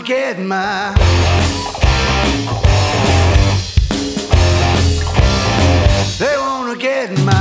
gonna get my They wanna get my